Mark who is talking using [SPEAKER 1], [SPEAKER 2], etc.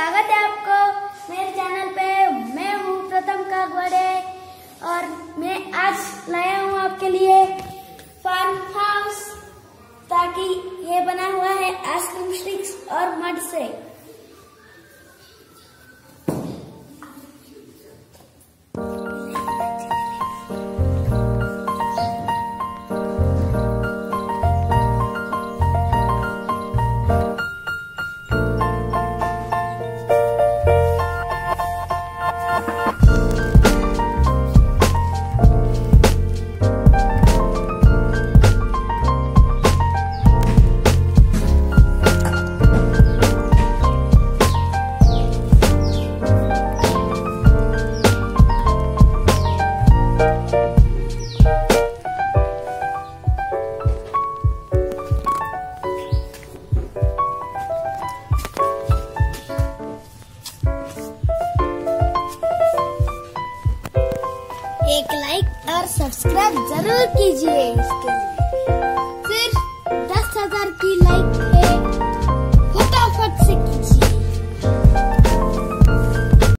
[SPEAKER 1] स्वागत है आपको मेरे चैनल पे। मैं हूँ प्रथम कागवाड़े और मैं आज लाया हूँ आपके लिए फार्म हाउस ताकि ये बना हुआ है आइसक्रीम स्टिक्स और मड से। लाइक और सब्सक्राइब ज़रूर कीजिए इसके लिए।